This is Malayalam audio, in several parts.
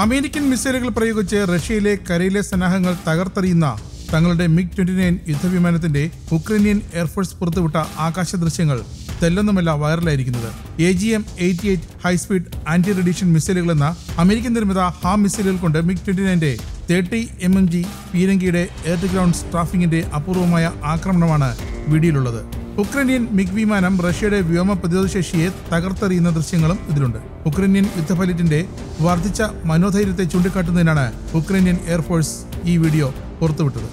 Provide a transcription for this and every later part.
അമേരിക്കൻ മിസൈലുകൾ പ്രയോഗിച്ച് റഷ്യയിലെ കരയിലെ സന്നാഹങ്ങൾ തകർത്തെറിയുന്ന തങ്ങളുടെ മിഗ് ട്വന്റി നയൻ യുദ്ധവിമാനത്തിന്റെ ഉക്രൈനിയൻ എയർഫോഴ്സ് പുറത്തുവിട്ട ആകാശ ദൃശ്യങ്ങൾ തെല്ലൊന്നുമല്ല വൈറലായിരിക്കുന്നത്. A G M eighty eight high speed anti radiation മിസൈലുകൾ എന്ന അമേരിക്കൻ നിർമ്മിത ഹാം മിസൈലുകൾ കൊണ്ട് മിഗ് ട്വന്റി നയന്റെ തേർട്ടി എം എം ജി പീരങ്കിയുടെ എയർ ടു ഗ്രൗണ്ട് സ്ട്രാഫിംഗിന്റെ അപൂർവമായ ആക്രമണമാണ് വീഡിയോയിലുള്ളത്. ഉക്രൈനിയൻ മിഗ് വിമാനം റഷ്യയുടെ വ്യോമ പ്രതിരോധ ശേഷിയെ തകർത്തെറിയുന്ന ദൃശ്യങ്ങളും ഇതിലുണ്ട്. ഉക്രൈനിയൻ യുദ്ധപൈലറ്റിന്റെ വർദ്ധിച്ച മനോധൈര്യത്തെ ചൂണ്ടിക്കാട്ടുന്നതിനാണ് ഉക്രൈനിയൻ എയർഫോഴ്സ് ഈ വീഡിയോ പുറത്തുവിട്ടത്.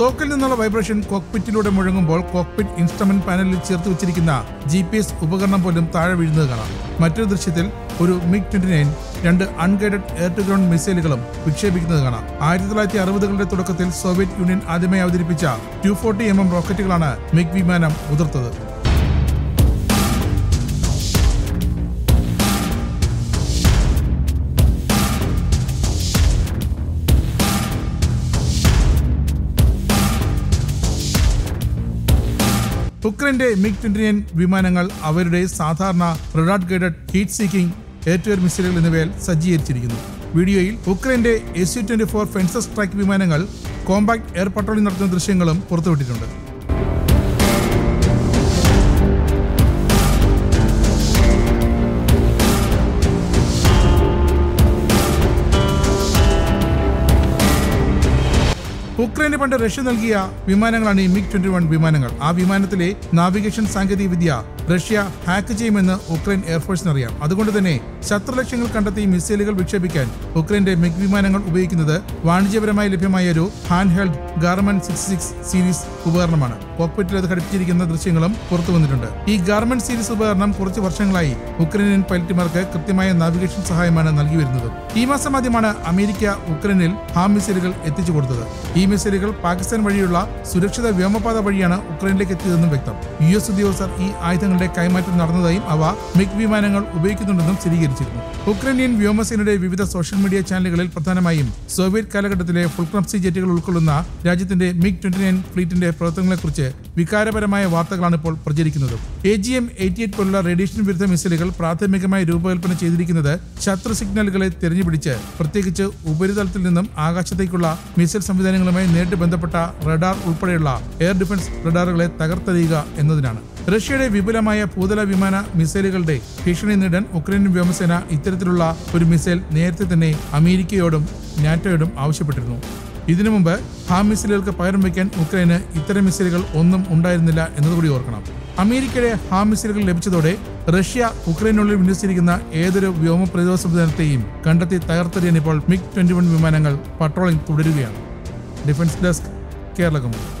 തോക്കിൽ നിന്നുള്ള വൈബ്രേഷൻ കോക്പിറ്റിലൂടെ മുഴങ്ങുമ്പോൾ കോക്പിറ്റ് ഇൻസ്ട്രുമെന്റ് പാനലിൽ ചേർത്ത് വെച്ചിരിക്കുന്ന ജി പി എസ് ഉപകരണം പോലും താഴെ വീഴുന്നത് കാണാം. മറ്റൊരു ദൃശ്യത്തിൽ ഒരു മിഗ് ട്വന്റി നയൻ രണ്ട് അൺഗൈഡഡ് എയർ ടു ഗ്രൗണ്ട് മിസൈലുകളും വിക്ഷേപിക്കുന്നത് കാണാം. ആയിരത്തി തൊള്ളായിരത്തി അറുപതുകളുടെ തുടക്കത്തിൽ സോവിയറ്റ് യൂണിയൻ ആദ്യമായി അവതരിപ്പിച്ച ടു ഫോർട്ടി എം എം റോക്കറ്റുകളാണ് മിഗ് വിമാനം ഉതിർത്തത്. ഉക്രൈന്റെ മിഗ് ട്വന്റിയൻ വിമാനങ്ങൾ അവരുടെ സാധാരണ radar guided heat seeking air മിസൈലുകൾ എന്നിവയിൽ സജ്ജീകരിച്ചിരിക്കുന്നു. വീഡിയോയിൽ ഉക്രൈന്റെ S U twenty four fencers strike വിമാനങ്ങൾ കോമ്പാക്ട് എയർ പട്രോളിംഗ് നടത്തുന്ന ദൃശ്യങ്ങളും പുറത്തുവിട്ടിട്ടുണ്ട്. ഉക്രൈന് പണ്ട് റഷ്യ നൽകിയ വിമാനങ്ങളാണ് ഈ മിഗ് ട്വന്റി വൺ വിമാനങ്ങൾ. ആ വിമാനത്തിലെ നാവിഗേഷൻ സാങ്കേതിക വിദ്യ റഷ്യ ഹാക്ക് ചെയ്യുമെന്ന് ഉക്രൈൻ എയർഫോഴ്സിന് അറിയാം. അതുകൊണ്ട് തന്നെ ശത്രു ലക്ഷ്യങ്ങൾ കണ്ടെത്തി മിസൈലുകൾ വിക്ഷേപിക്കാൻ ഉക്രൈന്റെ മിഗ് വിമാനങ്ങൾ ഉപയോഗിക്കുന്നത് വാണിജ്യപരമായി ലഭ്യമായ ഒരു hand held Garmin six six series ഉപകരണമാണ്. കോക്പിറ്റിൽ അത് ഘടിപ്പിച്ചിരിക്കുന്ന ദൃശ്യങ്ങളും പുറത്തു വന്നിട്ടുണ്ട്. ഈ ഗാർമെന്റ് സീരീസ് ഉപകരണം കുറച്ച് വർഷങ്ങളായി ഉക്രൈനിയൻ പൈലറ്റുമാർക്ക് കൃത്യമായ നാവിഗേഷൻ സഹായമാണ് നൽകി വരുന്നത് ഈ മാസം ആദ്യമാണ് അമേരിക്ക ഉക്രൈനിൽ ഹാം മിസൈലുകൾ എത്തിച്ചു കൊടുത്തത്. ഈ മിസൈലുകൾ പാകിസ്ഥാൻ വഴിയുള്ള സുരക്ഷിത വ്യോമപാത വഴിയാണ് ഉക്രൈനിലേക്ക് എത്തിയതെന്നും വ്യക്തം. യു എസ് ഉദ്യോഗസ്ഥർ ഈ ആയുധങ്ങളുടെ കൈമാറ്റം നടന്നതായും അവ മിഗ് വിമാനങ്ങൾ ഉപയോഗിക്കുന്നുണ്ടെന്നും സ്ഥിരീകരിച്ചിരുന്നു. ഉക്രൈനിയൻ വ്യോമസേനയുടെ വിവിധ സോഷ്യൽ മീഡിയ ചാനലുകളിൽ പ്രധാനമായും സോവിയറ്റ് കാലഘട്ടത്തിലെ ഫുൾക്രംസി ജെറ്റുകൾ ഉൾക്കൊള്ളുന്ന രാജ്യത്തിന്റെ മിഗ് ട്വന്റി നയൻ ഫ്ലീറ്റിന്റെ പ്രവർത്തനങ്ങളെക്കുറിച്ച് വികാരപരമായ വാർത്തകളാണ് ഇപ്പോൾ പ്രചരിക്കുന്നത്. A G M eighty eight പോലുള്ള റേഡിയേഷൻ വിരുദ്ധ മിസൈലുകൾ പ്രാഥമികമായി രൂപകൽപ്പന ചെയ്തിരിക്കുന്നത് ശത്രു സിഗ്നലുകളെ തിരഞ്ഞുപിടിച്ച് പ്രത്യേകിച്ച് ഉപരിതലത്തിൽ നിന്നും ആകാശത്തേക്കുള്ള മിസൈൽ സംവിധാനങ്ങളുമായി നേരിട്ട് ബന്ധപ്പെട്ട റഡാർ ഉൾപ്പെടെയുള്ള എയർ ഡിഫൻസ് റഡാറുകളെ തകർത്തെറിയുക എന്നതിനാണ്. റഷ്യയുടെ വിപുലമായ ഭൂതല വിമാന മിസൈലുകളുടെ ഭീഷണി നേടാൻ ഉക്രൈൻ വ്യോമസേന ഇത്തരത്തിലുള്ള ഒരു മിസൈൽ നേരത്തെ തന്നെ അമേരിക്കയോടും നാറ്റോയോടും ആവശ്യപ്പെട്ടിരുന്നു. ഇതിനു മുമ്പ് ആ മിസൈലുകൾക്ക് പകരം വയ്ക്കാൻ ഉക്രൈന് ഇത്തരം മിസൈലുകൾ ഒന്നും ഉണ്ടായിരുന്നില്ല എന്നതുകൂടി ഓർക്കണം. അമേരിക്കയുടെ ഹാ മിസൈലുകൾ ലഭിച്ചതോടെ റഷ്യ ഉക്രൈനുള്ളിൽ വിന്യസിച്ചിരിക്കുന്ന ഏതൊരു വ്യോമ പ്രതിരോധ സംവിധാനത്തെയും കണ്ടെത്തി തകർത്തെറിയാൻ ഇപ്പോൾ മിഗ് ട്വന്റി വൺ വിമാനങ്ങൾ പട്രോളിംഗ് തുടരുകയാണ്. Defence desk Kerala company